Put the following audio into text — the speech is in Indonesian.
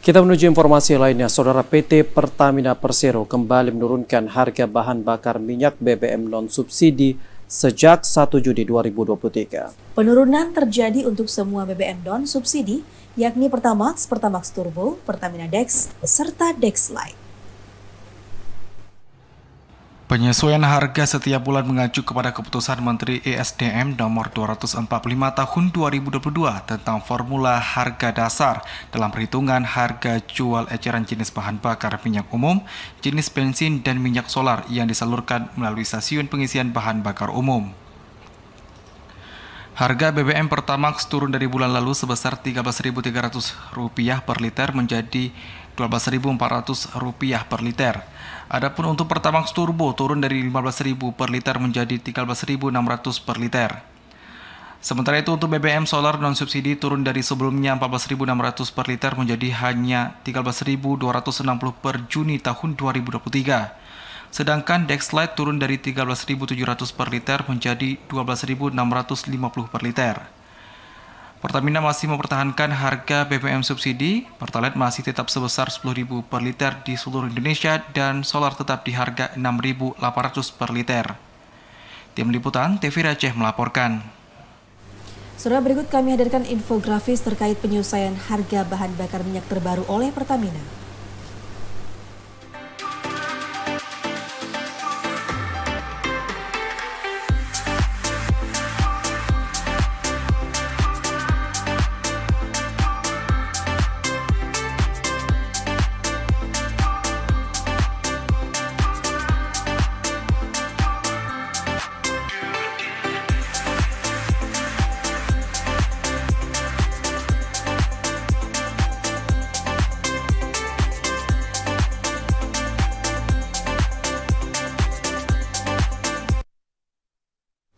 Kita menuju informasi lainnya, Saudara PT Pertamina Persero kembali menurunkan harga bahan bakar minyak BBM non-subsidi sejak 1 Juni 2023. Penurunan terjadi untuk semua BBM non-subsidi, yakni Pertamax, Pertamax Turbo, Pertamina Dex, serta Dex Lite. Penyesuaian harga setiap bulan mengacu kepada keputusan Menteri ESDM nomor 245 tahun 2022 tentang formula harga dasar dalam perhitungan harga jual eceran jenis bahan bakar minyak umum, jenis bensin dan minyak solar yang disalurkan melalui stasiun pengisian bahan bakar umum. Harga BBM Pertamax turun dari bulan lalu sebesar Rp13.300 per liter menjadi Rp12.400 per liter. Adapun untuk Pertamax Turbo turun dari Rp15.000 per liter menjadi Rp13.600 per liter. Sementara itu untuk BBM solar non subsidi turun dari sebelumnya Rp14.600 per liter menjadi hanya Rp13.260 per Juni tahun 2023. Sedangkan Dexlite turun dari Rp13.700 per liter menjadi Rp12.650 per liter. Pertamina masih mempertahankan harga BBM subsidi, Pertalite masih tetap sebesar Rp10.000 per liter di seluruh Indonesia dan solar tetap di harga Rp6.800 per liter. Tim Liputan TV Aceh melaporkan. Saudara berikut kami hadirkan infografis terkait penyelesaian harga bahan bakar minyak terbaru oleh Pertamina.